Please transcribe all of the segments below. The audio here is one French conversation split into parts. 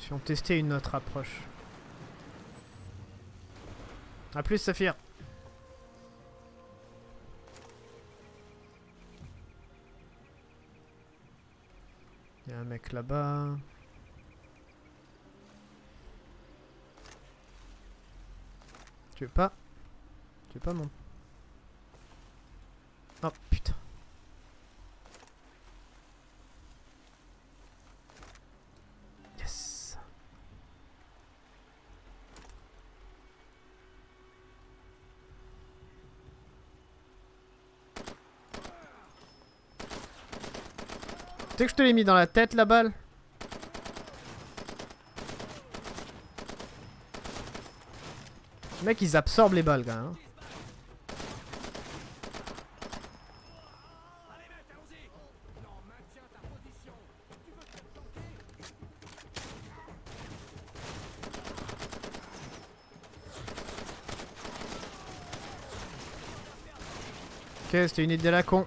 Si on testait une autre approche. A plus, Saphir. Il y a un mec là-bas. Tu veux pas? Tu veux pas mon... Oh putain. Yes. Sais que je te l'ai mis dans la tête la balle Les mecs ils absorbent les balles quand même. hein. Ok, c'était une idée de la con.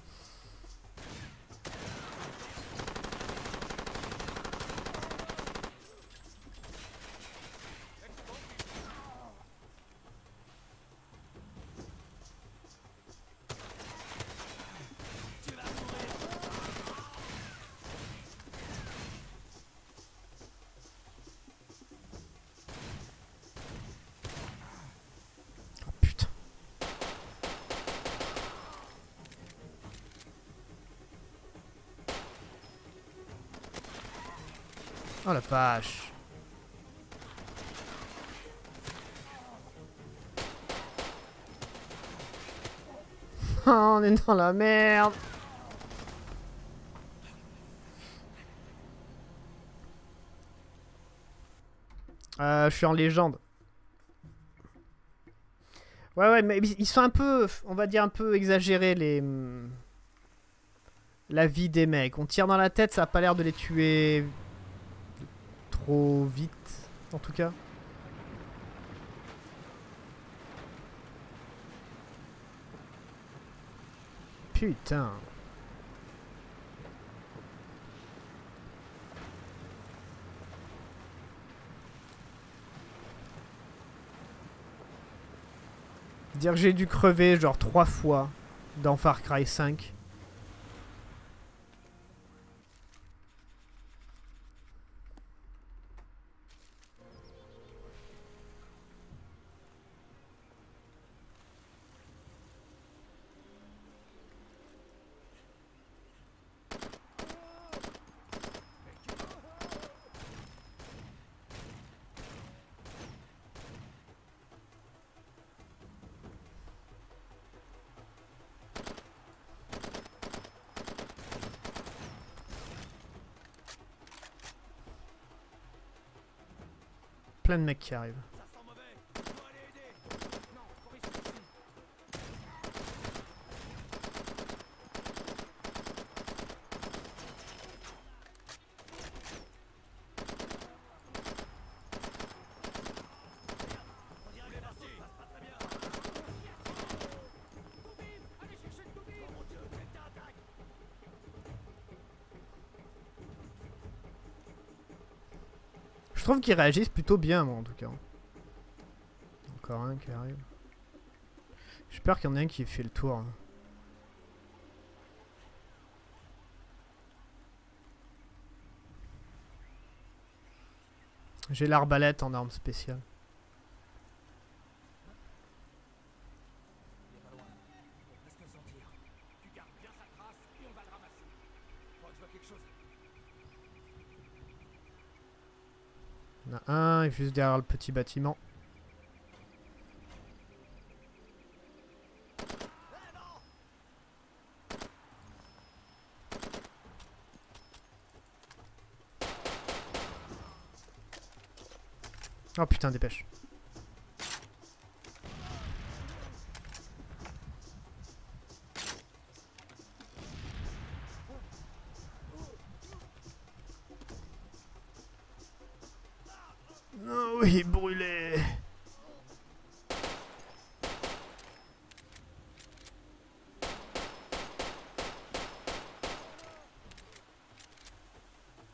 Oh la vache. Oh, on est dans la merde. Euh, je suis en légende. Ouais, ouais, mais ils sont un peu, on va dire un peu exagérés les. hum, La vie des mecs. On tire dans la tête, ça a pas l'air de les tuer trop vite, en tout cas. Putain. Dire que j'ai dû crever genre trois fois dans Far Cry 5. Plein de mecs qui arrivent. Trouve qu'ils réagissent plutôt bien, moi, en tout cas. Encore un qui arrive. Peur qu'il y en ait un qui ait fait le tour. hein. J'ai l'arbalète en arme spéciale. Il y en a un juste derrière le petit bâtiment. Oh putain, dépêche. Non, Oui, brûlé.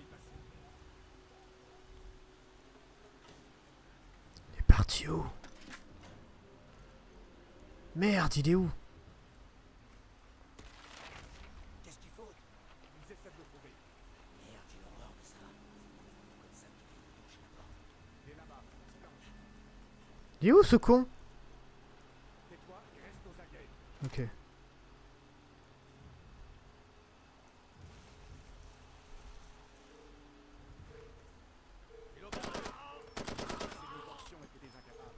y passer. Il est parti où? Merde, il est où? Qu'est-ce qu'il faut? Ils essaient de le trouver. Merde, j'ai horreur de ça. Comme ça, tu peux toucher la porte. Il est là-bas, silence. Il est où ce con Tais-toi et reste aux aguets. Ok. Et l'autre Ces deux portions étaient des incapables.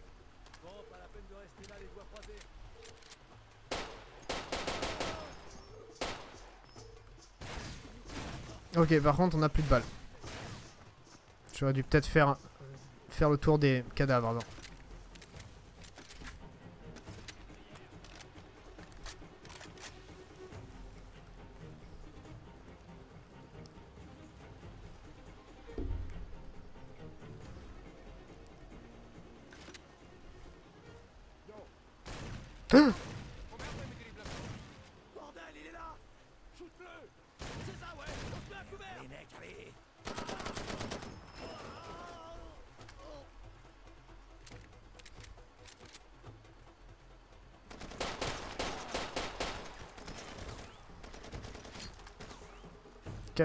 Bon, pas la peine de rester là les doigts croisés. Ok, par contre, on a plus de balles. J'aurais dû peut-être faire, faire le tour des cadavres.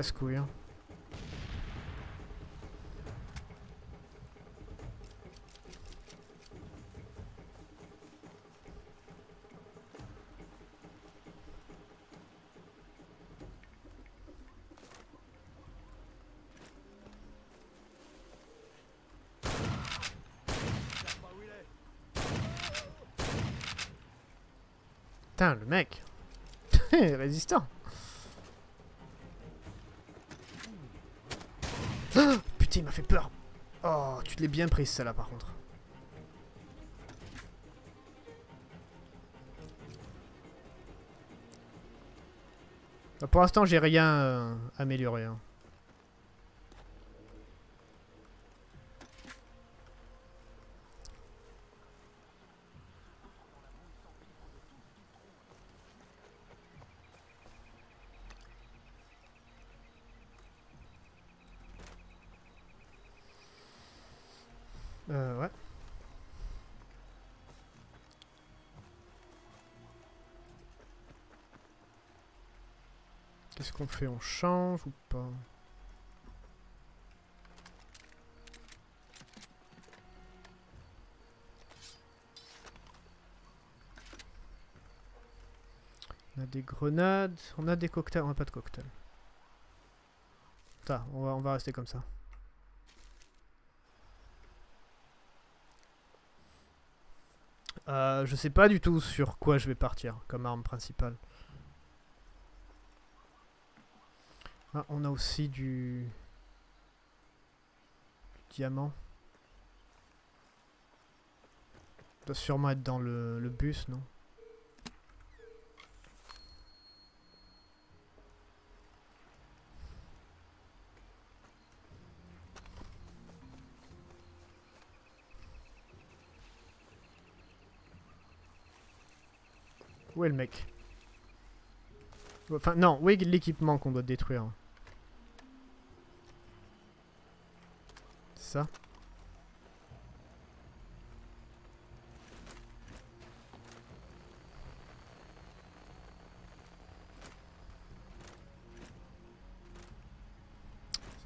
Casse-couille. hein. Putain, le mec. Résistant. Fait peur. Oh, tu te l'es bien prise celle-là par contre. Pour l'instant, j'ai rien euh, amélioré. hein. Euh, ouais. Qu'est-ce qu'on fait On change ou pas? On a des grenades, on a des cocktails, on a pas de cocktails. Ça, on va, on va rester comme ça. Euh, je sais pas du tout sur quoi je vais partir comme arme principale. Ah, on a aussi du... du diamant. Ça doit sûrement être dans le, le bus, non? Où est le mec? Enfin, non, où est l'équipement qu'on doit détruire? C'est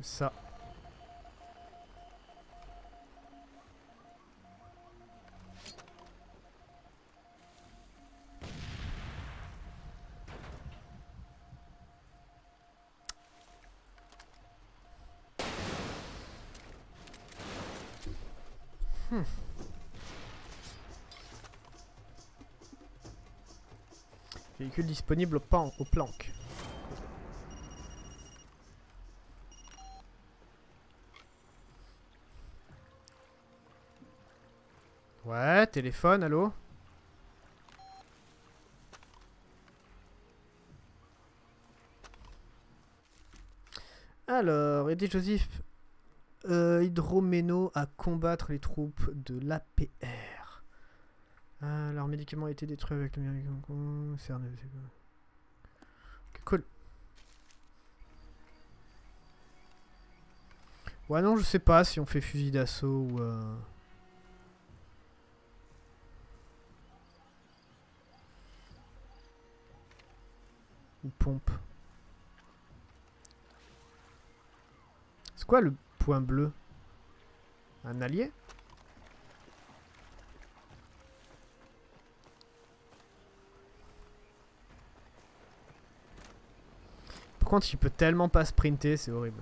ça. Disponible au, pan, planque. Ouais, téléphone, allô? Alors, aider Joseph euh, Hydroméno à combattre les troupes de l'APR. Ah, leur médicament a été détruit avec le médicament. cerné, c'est quoi Ok, cool. Ouais, non, je sais pas si on fait fusil d'assaut ou. euh, Ou pompe. C'est quoi le point bleu? Un allié? Par contre, il peut tellement pas sprinter, c'est horrible.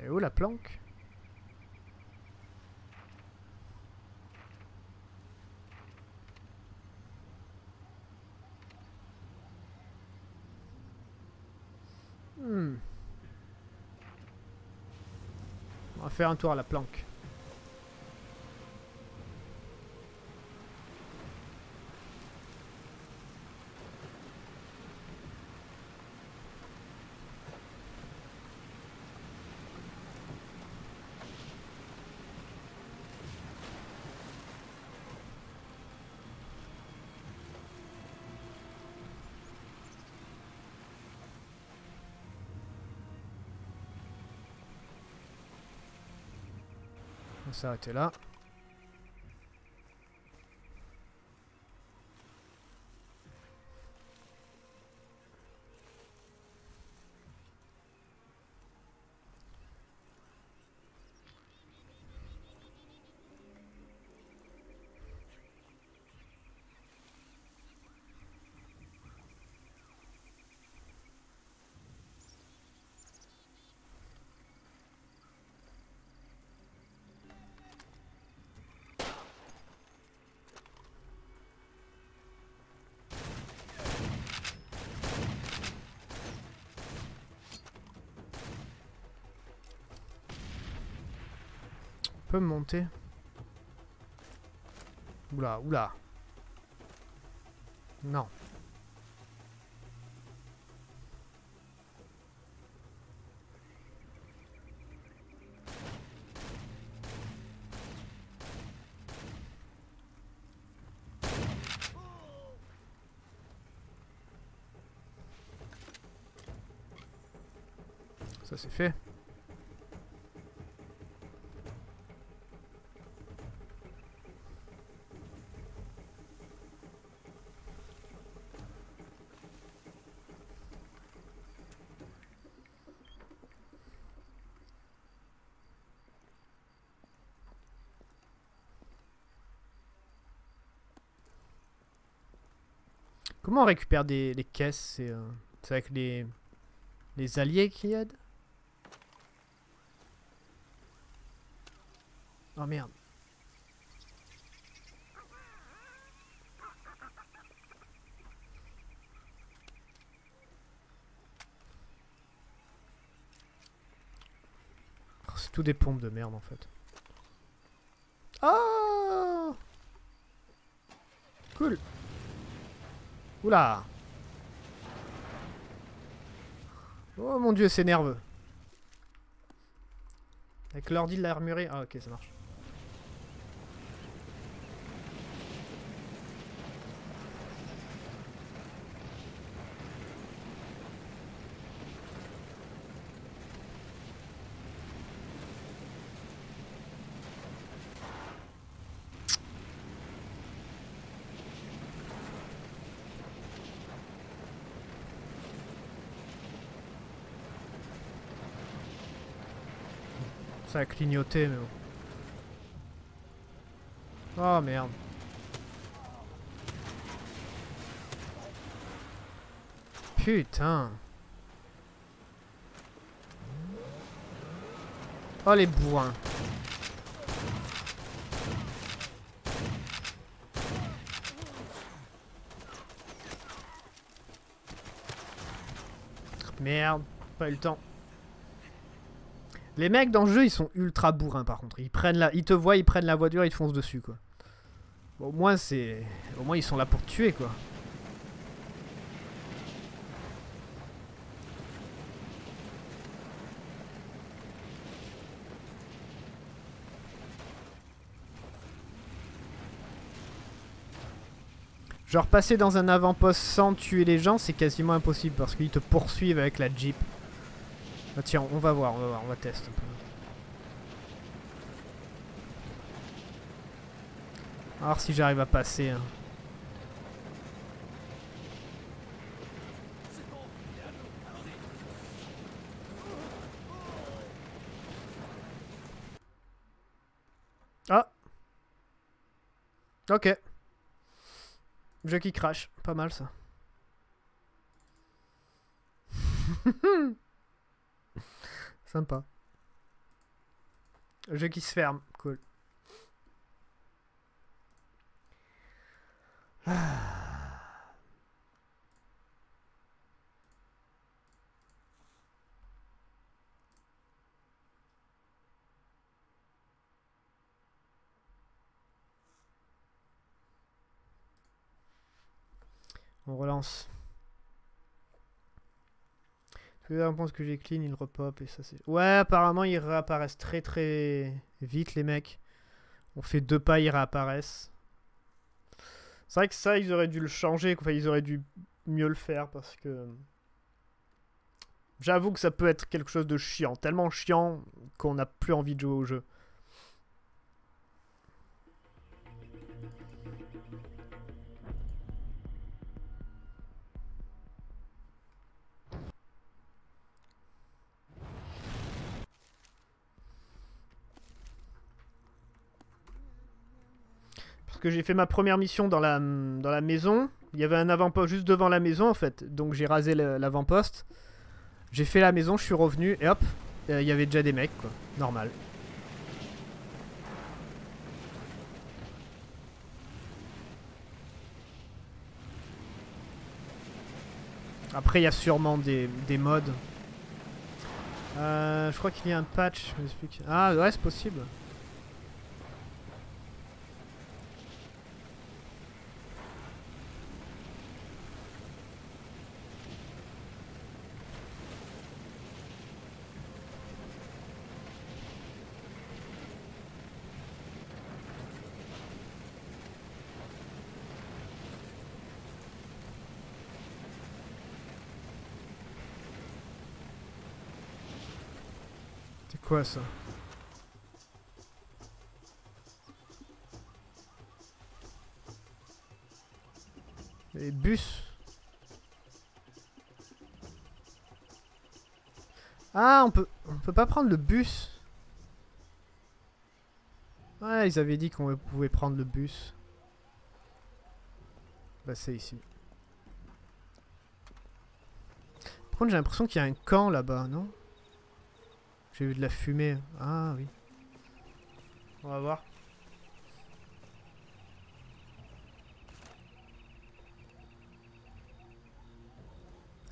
Et où la planque Hmm. On va faire un tour à la planque. On va s'arrêter là. On peut monter. Oula, oula. Non. Ça c'est fait. Comment on récupère des, caisses C'est euh, c'est avec les, les alliés qui aident? Oh merde. Oh, C'est tout des pompes de merde en fait. Oh Cool Oula Oh mon dieu, c'est nerveux. Avec l'ordi de l'armurier. Ah ok, ça marche. Ça a clignoté, mais. Oh merde. Putain. Oh les bourrins. Merde, pas eu le temps. Les mecs dans le jeu, ils sont ultra bourrins par contre. Ils prennent la, te voient, ils prennent la voiture, ils te foncent dessus quoi. Au moins c'est, au moins ils sont là pour te tuer quoi. Genre passer dans un avant-poste sans tuer les gens, c'est quasiment impossible parce qu'ils te poursuivent avec la Jeep. Ah, tiens, on va voir, on va voir, on va tester un peu. On si j'arrive à passer. hein. Ah Ok. Jeu qui crash. Pas mal ça. Sympa. Jeu qui se ferme. Cool. On relance. Pense que j'ai clean, ils repop et ça c'est. Ouais, apparemment ils réapparaissent très très vite les mecs. On fait deux pas, ils réapparaissent. C'est vrai que ça, ils auraient dû le changer, enfin ils auraient dû mieux le faire parce que. J'avoue que ça peut être quelque chose de chiant, tellement chiant qu'on n'a plus envie de jouer au jeu. Parce que j'ai fait ma première mission dans la, dans la maison. Il y avait un avant-poste juste devant la maison en fait. Donc j'ai rasé l'avant-poste. J'ai fait la maison, je suis revenu et hop, euh, il y avait déjà des mecs quoi. Normal. Après il y a sûrement des, des mods. Euh, je crois qu'il y a un patch. Ah ouais c'est possible. Quoi ça Les bus Ah, on peut, on peut pas prendre le bus. Ouais, ils avaient dit qu'on pouvait prendre le bus. Bah, c'est ici. Par contre, j'ai l'impression qu'il y a un camp là-bas, non? J'ai vu de la fumée. Ah oui. On va voir.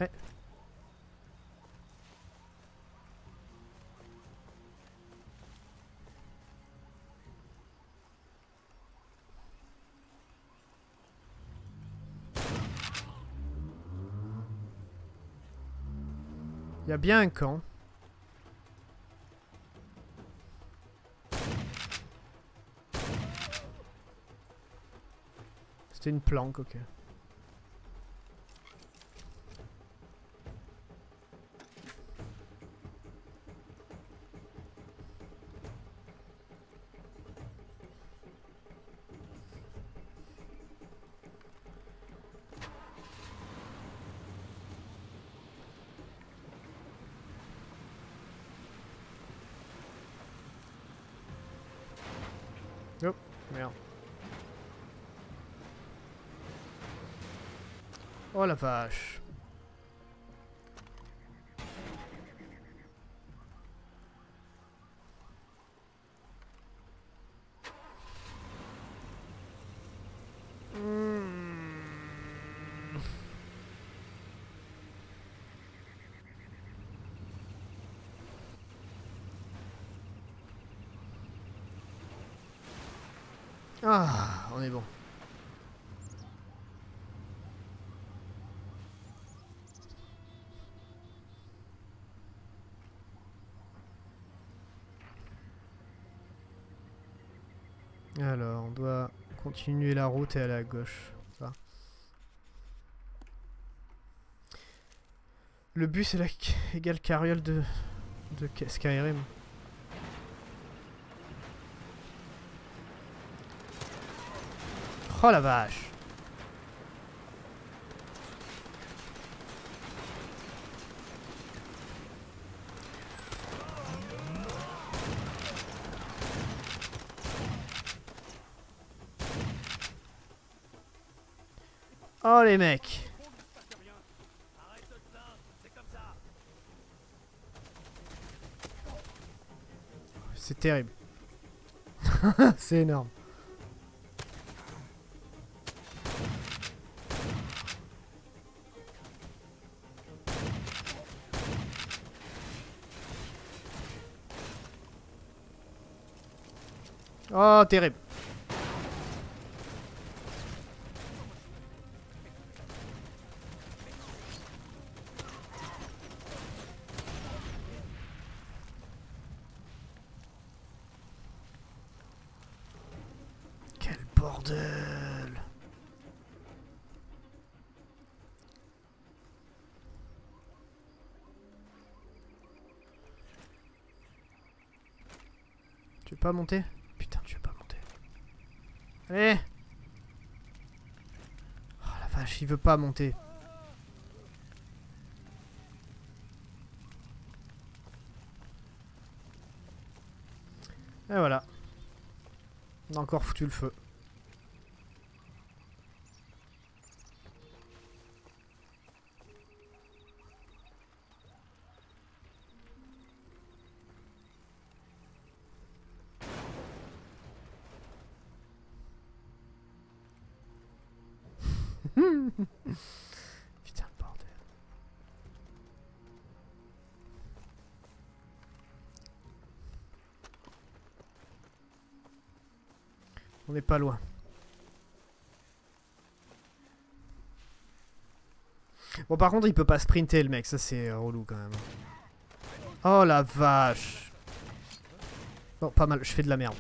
Ouais. Il y a bien un camp. C'était une planque, ok. Oh la vache. Hmm. Ah, on est bon. Alors, on doit continuer la route et aller à gauche. Ça. Le bus est la égale carriole de, de Skyrim. Oh la vache Oh les mecs. C'est terrible. C'est énorme. Oh, terrible. Quel bordel Tu veux pas monter Putain, tu veux pas monter. Allez Oh la vache, il veut pas monter. Et voilà. On a encore foutu le feu. Bon, par contre, il peut pas sprinter, le mec. Ça, c'est relou, quand même. Oh, la vache. Bon, pas mal. Je fais de la merde.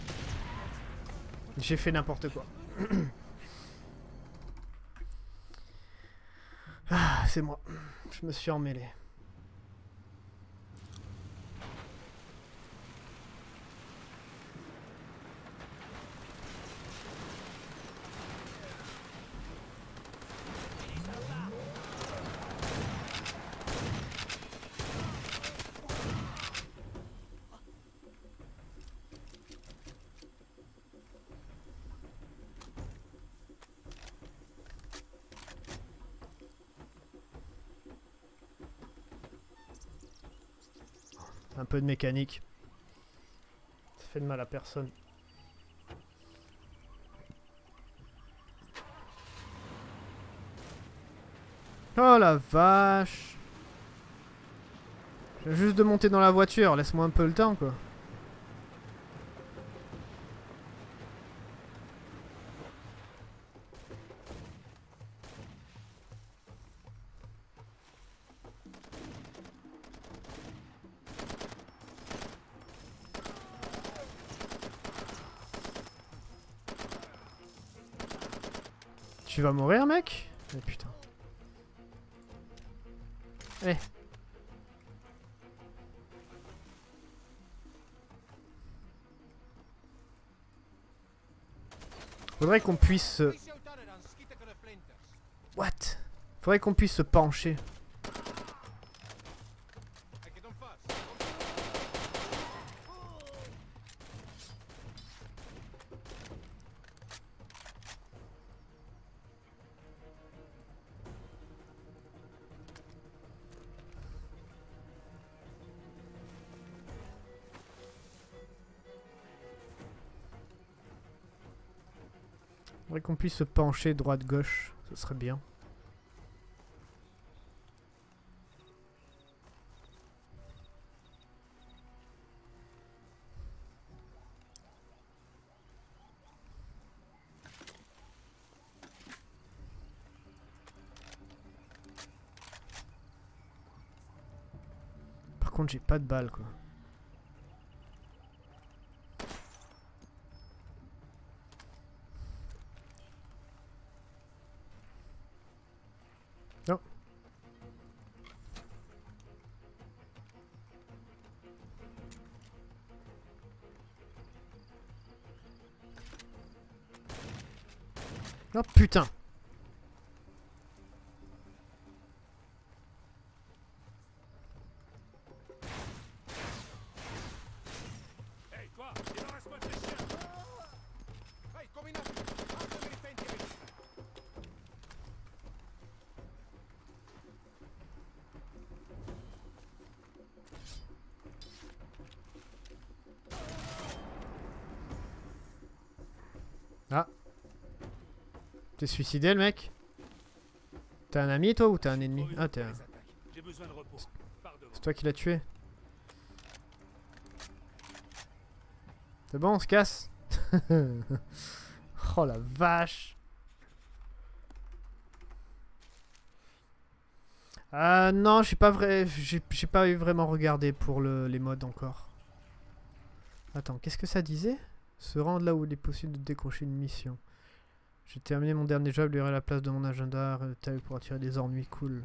J'ai fait n'importe quoi. ah, c'est moi. Je me suis emmêlé. De mécanique. Ça fait de mal à personne. Oh la vache viens juste de monter dans la voiture, laisse-moi un peu le temps quoi. Vas mourir, mec Eh putain. Allez. Faudrait qu'on puisse... What? Faudrait qu'on puisse se pencher. Qu'on puisse se pencher droite-gauche. Ce serait bien. Par contre, j'ai pas de balles, quoi. Oh putain suicidé le mec. T'es un ami toi ou t'es un ennemi? Ah t'es un... C'est toi qui l'as tué. C'est bon on se casse. Oh la vache. Euh non j'ai pas vrai j'ai pas vraiment regardé pour le- les modes encore. Attends qu'est-ce que ça disait? Se rendre là où il est possible de décrocher une mission. J'ai terminé mon dernier job, libérer la place de mon agenda, tel pour attirer des ennuis cool.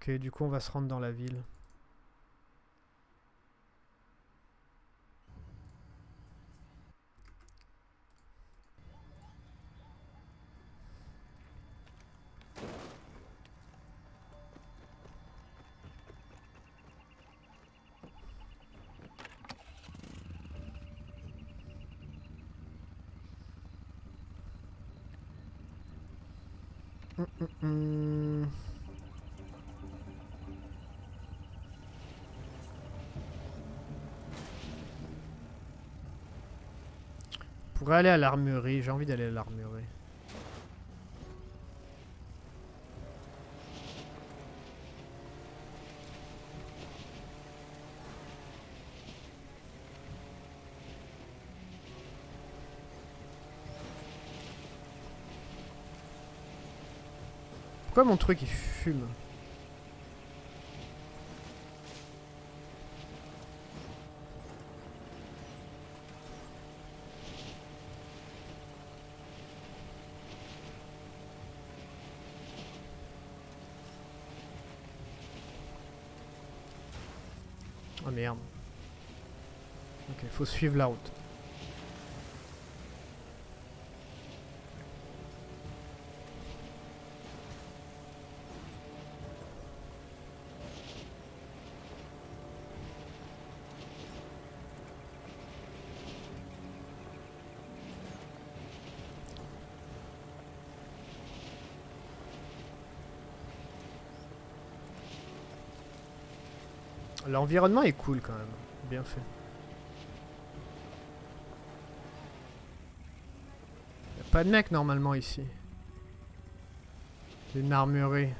Ok, du coup on va se rendre dans la ville. Pourrait aller à l'armurerie, j'ai envie d'aller à l'armurerie. Pourquoi mon truc il fume Oh merde. Ok, suivre la route. L'environnement est cool quand même. Bien fait. Y a pas de mec normalement ici. C'est une armurerie.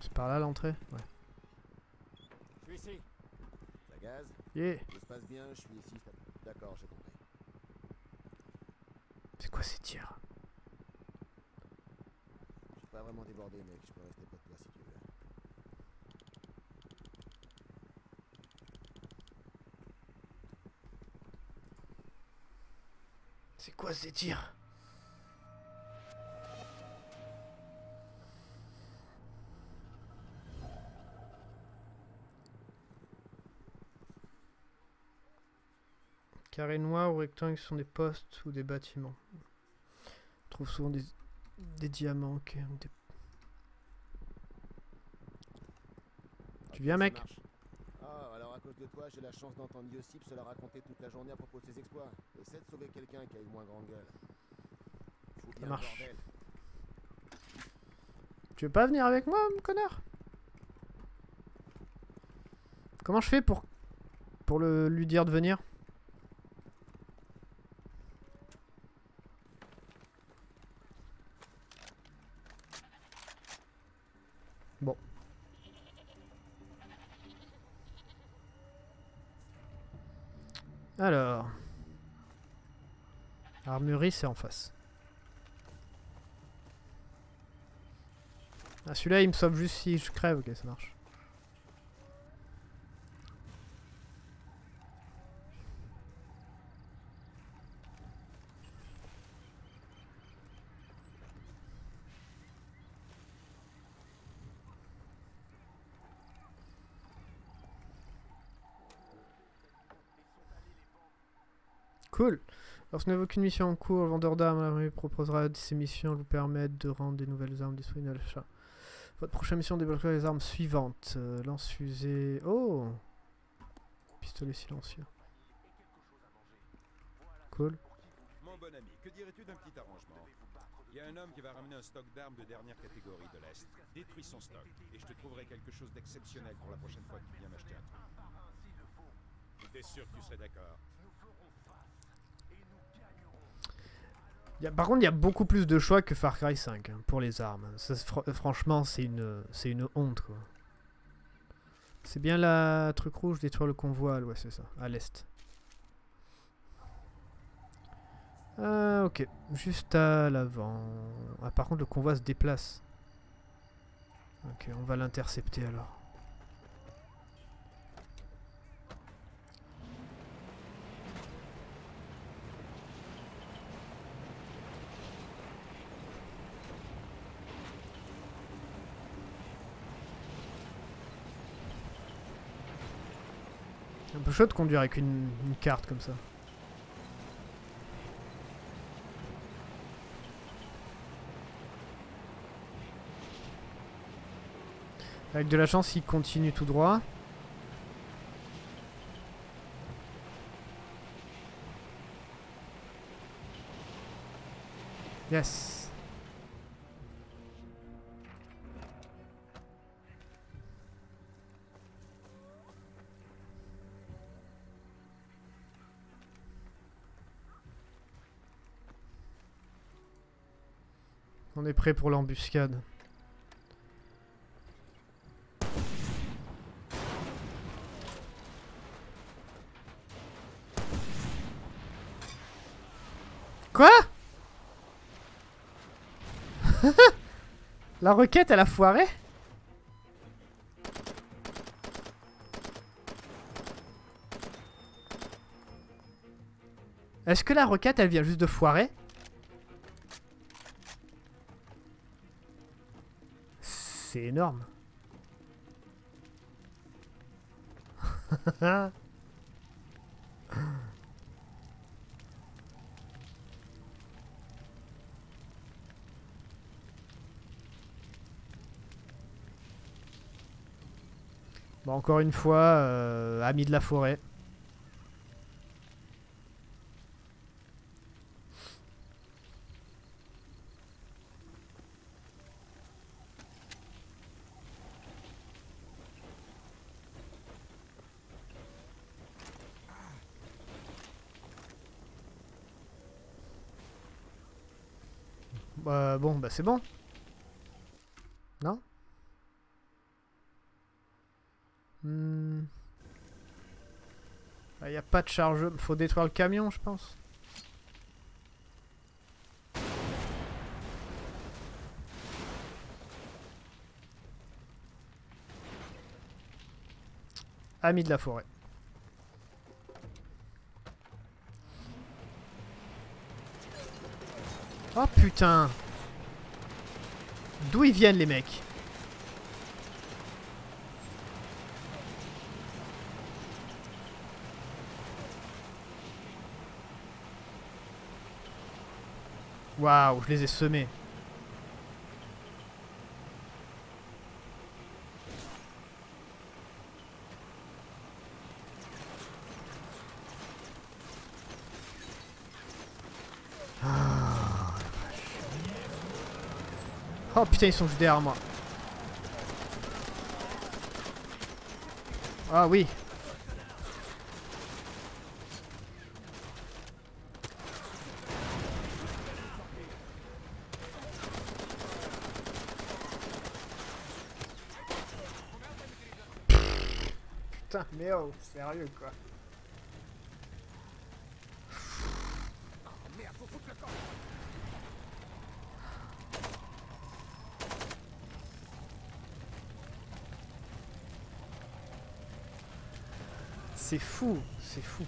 C'est par là l'entrée? Ouais. Je suis ici. La gaz Yeah Tout se passe bien, je suis ici. D'accord, j'ai compris. C'est quoi ces tirs Je suis pas vraiment débordé, mec. Je peux rester près de toi si tu veux. C'est quoi ces tirs Carré noir ou rectangle sont des postes ou des bâtiments. On trouve souvent des, des diamants. ok, ou des- Tu viens, ça mec. Ah, alors à cause de toi, j'ai la chance d'entendre Yosip se la raconter toute la journée à propos de ses exploits. Essaie de sauver quelqu'un qui a une moins grande gueule. Faut le marche. bordel. Tu veux pas venir avec moi, mon connard? Comment je fais pour pour le lui dire de venir? Bon. Alors. Armurerie, c'est en face. Ah, celui-là, il me sauve juste si je crève. Ok, ça marche. Cool. Vous n'avez aucune mission en cours, le vendeur d'armes à la rue proposera ces missions vous permettent de rendre des nouvelles armes disponibles à l'achat. Votre prochaine mission débloquera les armes suivantes. Euh, Lance-fusée. Oh Pistolet silencieux. Cool. Mon bon ami, que dirais-tu d'un petit arrangement? Il y a un homme qui va ramener un stock d'armes de dernière catégorie de l'Est. Détruis son stock, et je te trouverai quelque chose d'exceptionnel pour la prochaine fois que tu viens m'acheter un truc. J'étais sûr que tu serais d'accord? Par contre, il y a beaucoup plus de choix que Far Cry 5 hein, pour les armes. Franchement, c'est une, honte. quoi. C'est bien la truc rouge, détruire le convoi. Ouais, c'est ça, à l'est. Ah, ok. Juste à l'avant. Ah, par contre, le convoi se déplace. Ok, on va l'intercepter alors. Peu chaud de conduire avec une, une carte comme ça. Avec de la chance, il continue tout droit. Yes. On est prêt pour l'embuscade. Quoi? La requête, elle a foiré? Est-ce que la requête, elle vient juste de foirer? Énorme. Bon, encore une fois, euh, ami de la forêt. Bon, bah c'est bon. Non? Hmm. Ah, Il n'y a pas de charge. Faut détruire le camion, je pense. Ami de la forêt. Oh putain D'où ils viennent les mecs Waouh, je les ai semés. Putain, ils sont juste derrière moi. Ah oui. Putain, mais oh, sérieux quoi. Merde, faut foutre le camp C'est fou, c'est fou.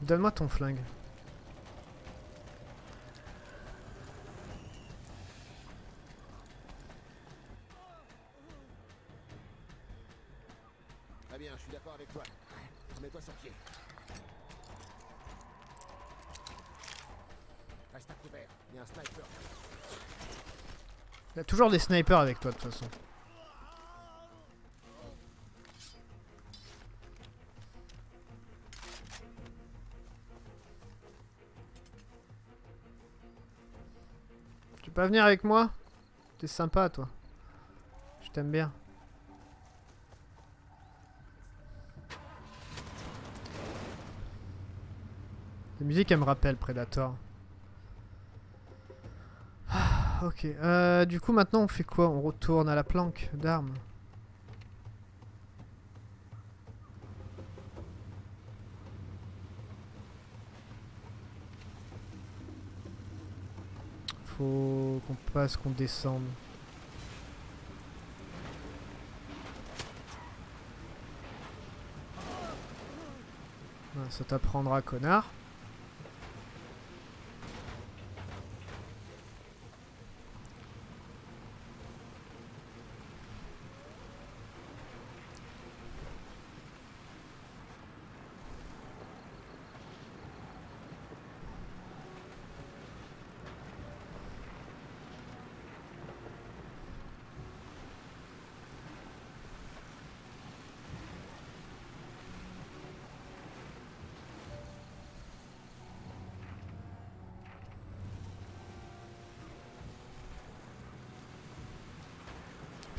Donne-moi ton flingue. Très bien, je suis d'accord avec toi. Mets-toi sur pied. Il y a un sniper. Il y a toujours des snipers avec toi de toute façon. Tu peux venir avec moi? T'es sympa toi. Je t'aime bien. La musique elle me rappelle Predator. Ok. Euh, du coup maintenant on fait quoi? On retourne à la planque d'armes. Faut qu'on passe, qu'on descende. Ah, ça t'apprendra, connard.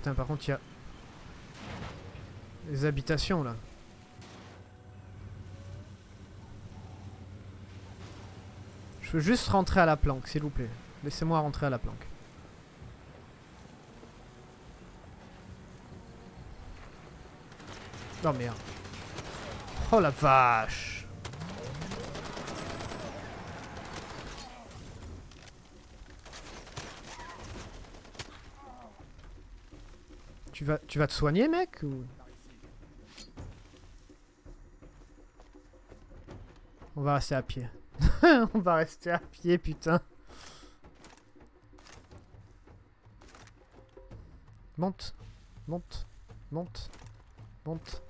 Putain, par contre, il y a les habitations là. Je veux juste rentrer à la planque, s'il vous plaît. Laissez-moi rentrer à la planque. Oh merde. Oh la vache. Tu tu vas te soigner, mec ou... On va rester à pied. On va rester à pied, putain. Monte. Monte. Monte. Monte.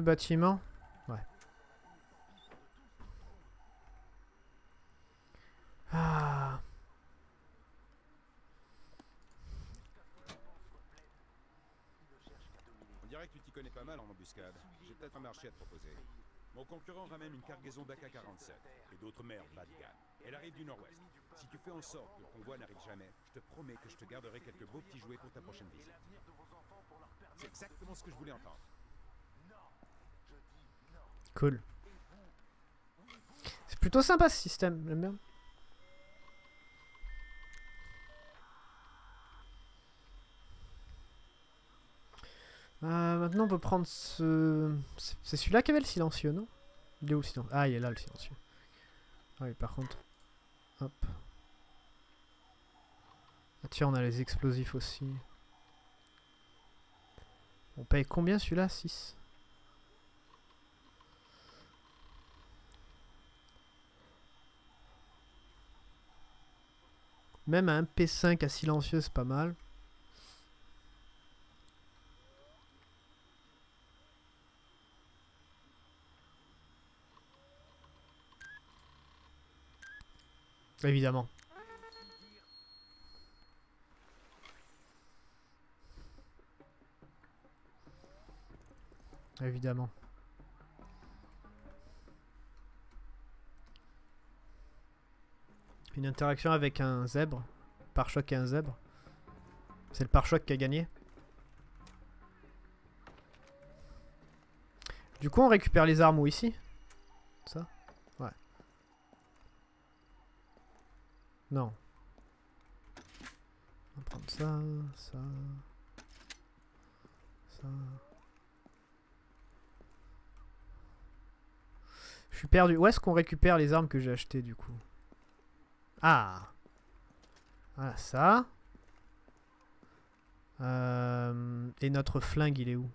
Bâtiment? Ouais. Ah. dirait que tu t'y connais pas mal en embuscade. J'ai peut-être un marché à te proposer. Mon concurrent ramène une cargaison d'AK-47 et d'autres merdes bas. Elle arrive du nord-ouest. Si tu fais en sorte que le convoi n'arrive jamais, je te promets que je te garderai quelques beaux petits jouets pour ta prochaine visite. C'est exactement ce que je voulais entendre. Cool. C'est plutôt sympa ce système, j'aime bien. Euh, maintenant on peut prendre ce... C'est celui-là qui avait le silencieux, non? Il est où le silencieux? Ah, il est là le silencieux. Ah oui, par contre... Hop. Ah tiens, on a les explosifs aussi. On paye combien celui-là? 6 Même un P5 à silencieux, c'est pas mal. Évidemment. Évidemment. Une interaction avec un zèbre. Pare-choc et un zèbre. C'est le pare-choc qui a gagné. Du coup, on récupère les armes où ici? Ça? Ouais. Non. On va prendre ça, ça, ça. Je suis perdu. Où est-ce qu'on récupère les armes que j'ai achetées du coup? Ah Voilà ça. Euh, et notre flingue, il est où?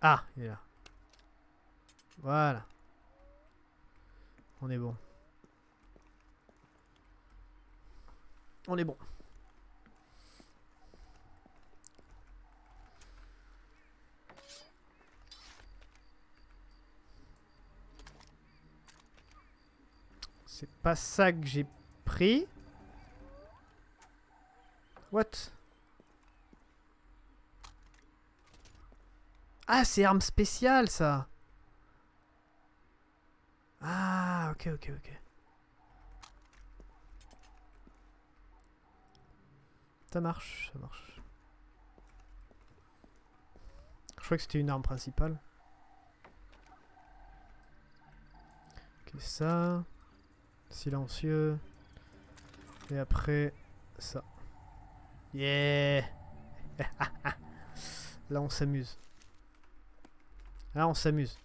Ah, il est là. Voilà. On est bon. On est bon. C'est pas ça que j'ai pris. What? Ah, c'est arme spéciale, ça Ah, ok, ok, ok. Ça marche, ça marche. Je crois que c'était une arme principale. Ok, ça. Silencieux. Et après, ça. Yeah Là, on s'amuse. Là, on s'amuse.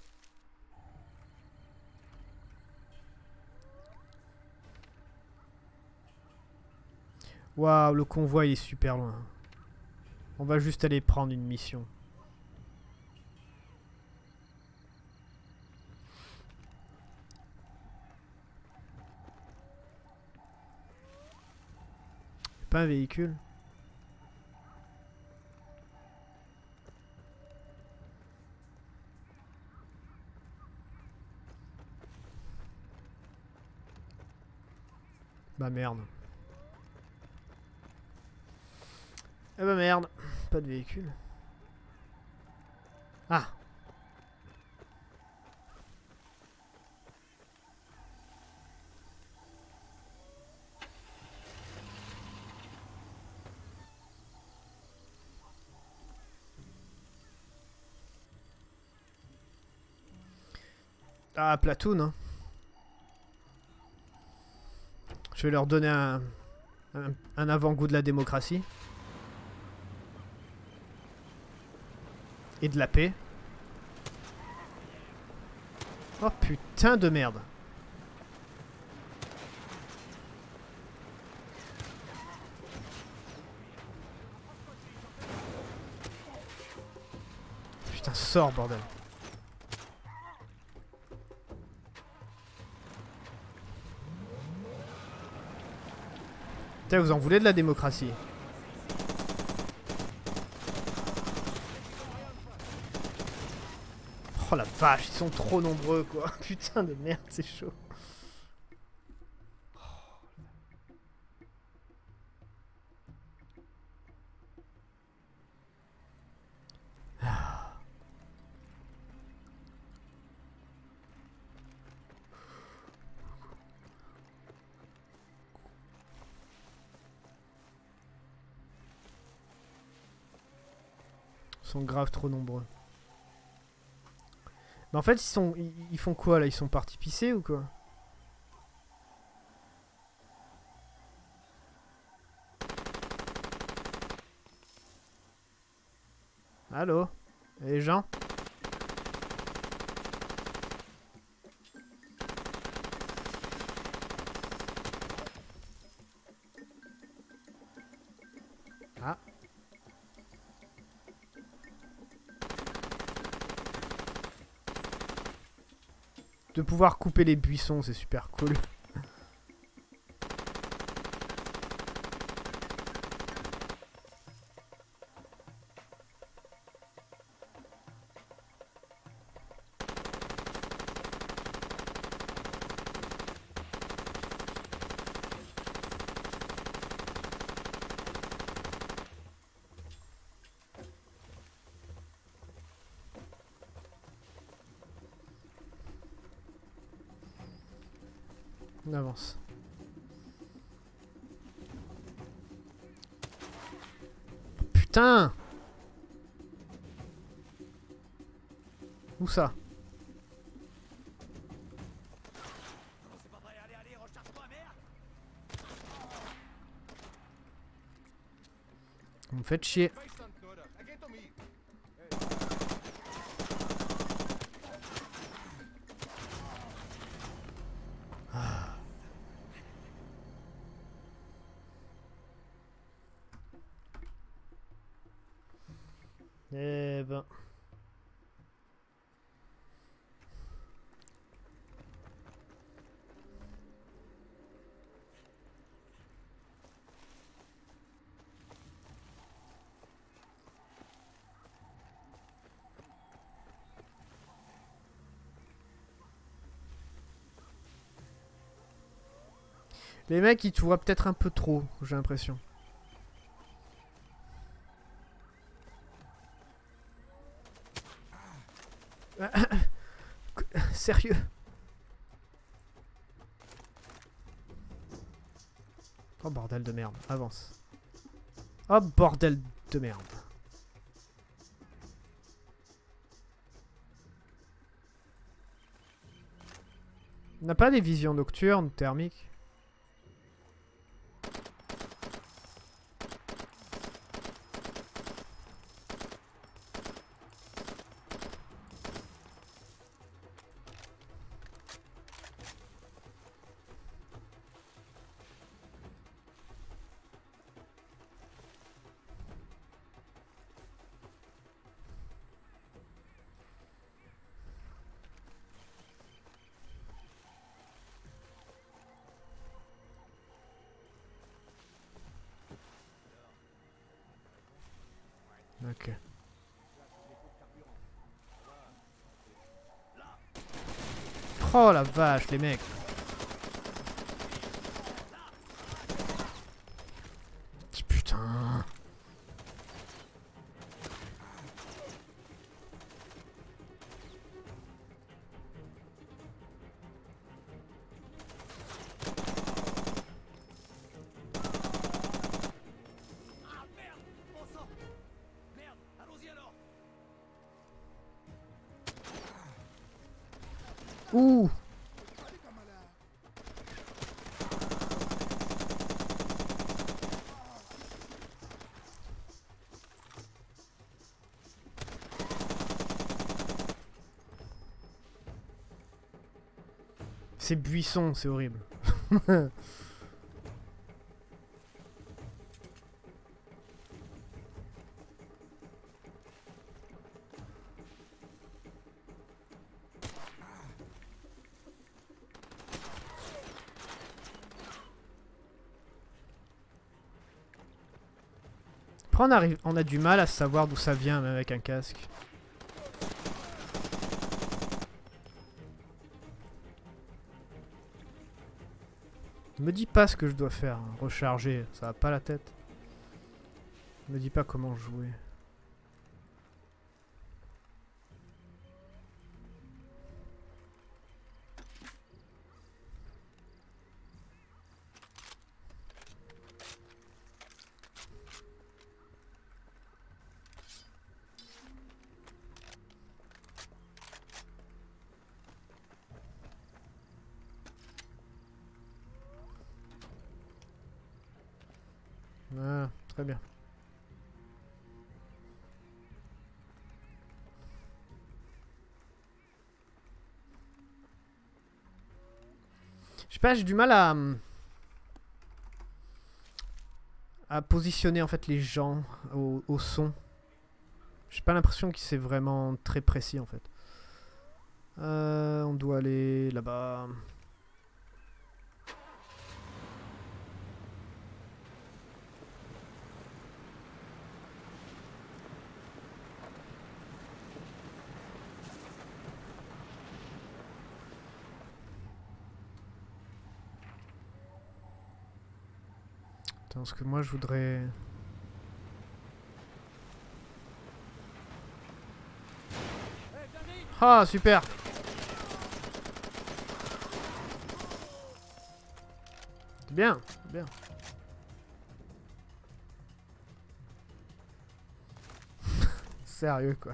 Waouh, le convoi est super loin. On va juste aller prendre une mission. Pas un véhicule. Bah merde. Eh bah merde, pas de véhicule. Ah Ah, Platoon. hein. Je vais leur donner un, avant-goût de la démocratie. Et de la paix. Oh putain de merde. Putain, sors bordel. Putain, vous en voulez de la démocratie? Oh la vache, ils sont trop nombreux quoi. Putain de merde, c'est chaud. Sont grave trop nombreux. Mais en fait, ils sont, ils, font quoi là? Ils sont partis pisser ou quoi? Allô? Les gens De pouvoir couper les buissons, c'est super cool. On avance. Putain Où ça Vous me faites chier. Eh ben. Les mecs, ils te voient peut-être un peu trop, j'ai l'impression. Sérieux? Oh bordel de merde, avance. Oh bordel de merde. On n'a pas des visions nocturnes thermiques? Ok. Oh la vache, les mecs. C'est buisson, c'est horrible. Après, on, arrive, on a du mal à savoir d'où ça vient, même avec un casque. Me dis pas ce que je dois faire, recharger, ça va pas la tête. Me dis pas comment jouer. Ah, très bien. Je sais pas, j'ai du mal à... à positionner en fait les gens au, au son. J'ai pas l'impression que c'est vraiment très précis en fait. Euh, on doit aller là-bas. Attends, ce que moi je voudrais... Ah, super Bien, bien. Sérieux, quoi.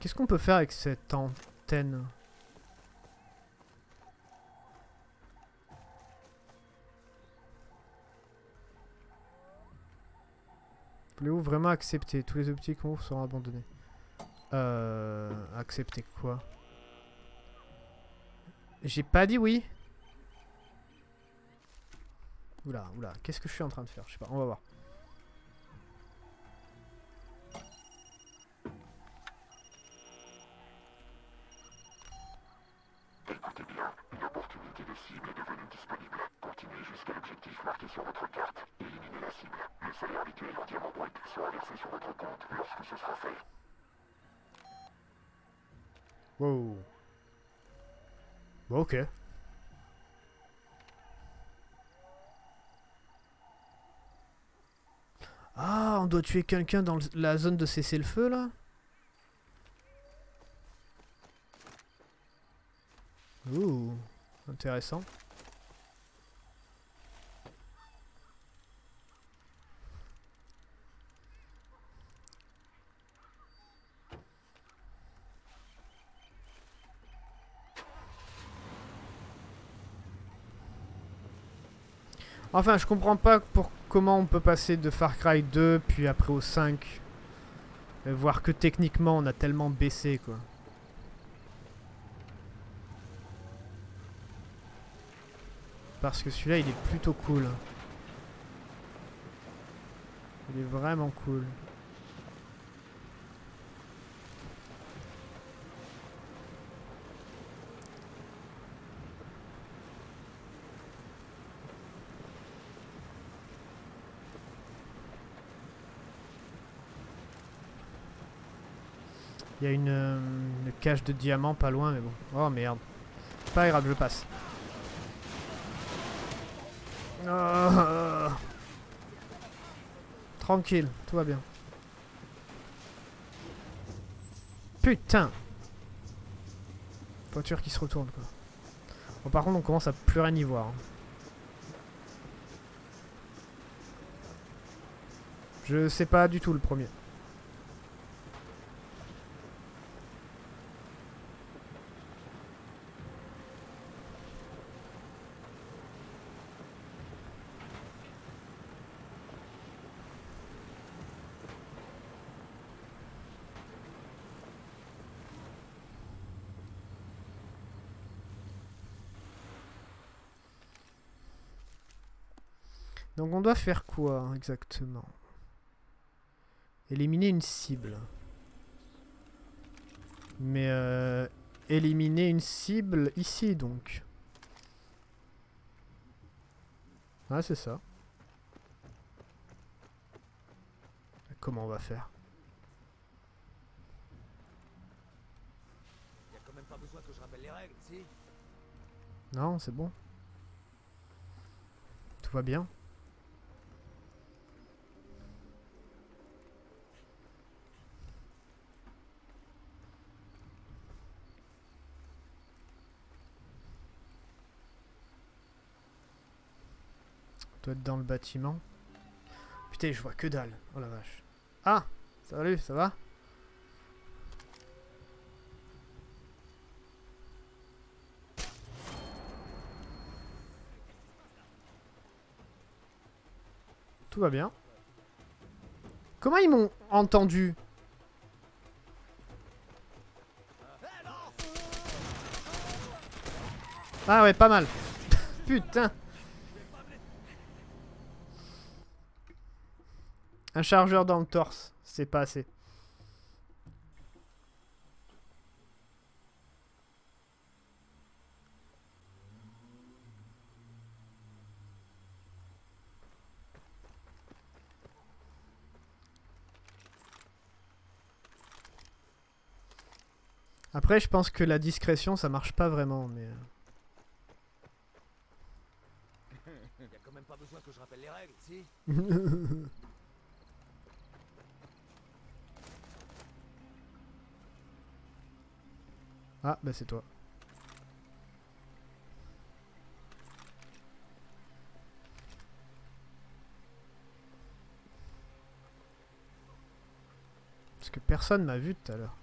Qu'est-ce qu'on peut faire avec cette antenne Voulez-vous vraiment accepter Tous les optiques en haut seront abandonnés. Euh... Accepter quoi? J'ai pas dit oui Oula, oula, qu'est-ce que je suis en train de faire? Je sais pas, on va voir. Wow. Bon, ok. Ah, on tuer quelqu'un dans la zone de cessez-le-feu, là Ouh, intéressant. Enfin, je comprends pas pour comment on peut passer de Far Cry 2 puis après au 5. Et voir que techniquement on a tellement baissé quoi. Parce que celui-là il est plutôt cool. Il est vraiment cool. Il y a une, euh, une cache de diamants pas loin, mais bon. Oh merde. Pas grave, je passe. Ah. Tranquille, tout va bien. Putain Voiture qui se retourne quoi. Bon, par contre on commence à plus rien y voir. hein. Je sais pas du tout le premier. Donc on doit faire quoi exactement? Éliminer une cible. Mais euh, éliminer une cible ici donc. Ah c'est ça. Comment on va faire? Y a quand même pas besoin que je rappelle les règles, si? Non, c'est bon. Tout va bien? Doit être dans le bâtiment. Putain, je vois que dalle. Oh la vache. Ah Salut, ça va? Tout va bien. Comment ils m'ont entendu? Ah ouais, pas mal. Putain. Un chargeur dans le torse, c'est pas assez. Après, je pense que la discrétion, ça marche pas vraiment, mais... euh. Y a quand même pas besoin que je rappelle les règles, si ah, bah c'est toi. Parce que personne m'a vu tout à l'heure.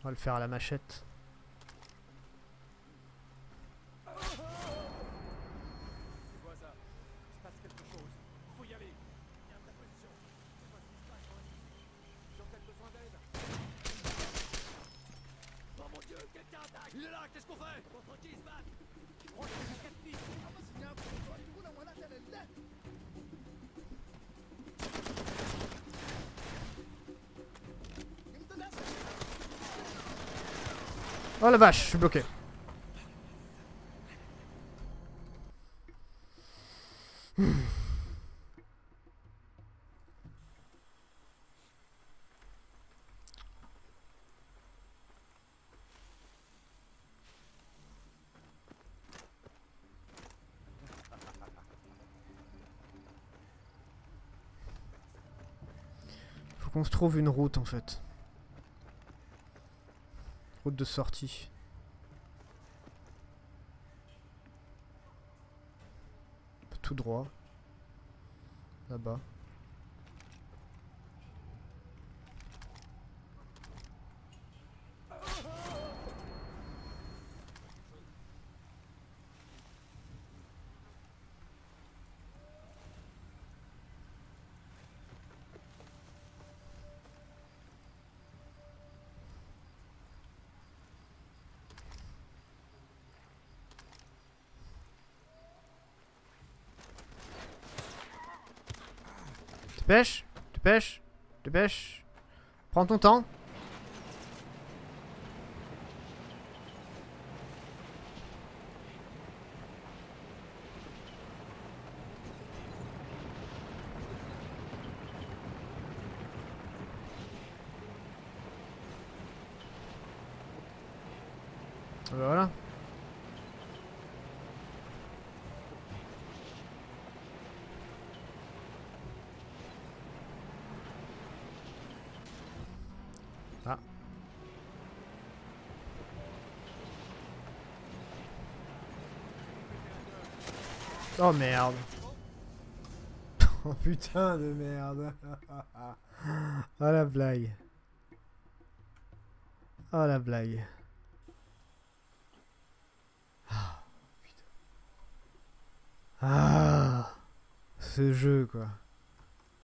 On va le faire à la machette. C'est quoi ça Il se passe quelque chose. Faut y aller. Garde ta position. C'est pas ce qui se passe, Ronnie. Ils ont peut-être besoin d'aide. Oh mon dieu, quelqu'un attaque Il est là, qu'est-ce qu'on fait? Contre qui ils se battent Proche de 4 pieds. Oh la vache, je suis bloqué. Qu'on se trouve une route en fait. Route de sortie. Tout droit. Là-bas. Dépêche, dépêche, dépêche. Prends ton temps. Ah bah Voilà. Ah. Oh merde. Oh putain de merde. Oh la blague. Oh la blague. Ah. Ah. Ce jeu quoi.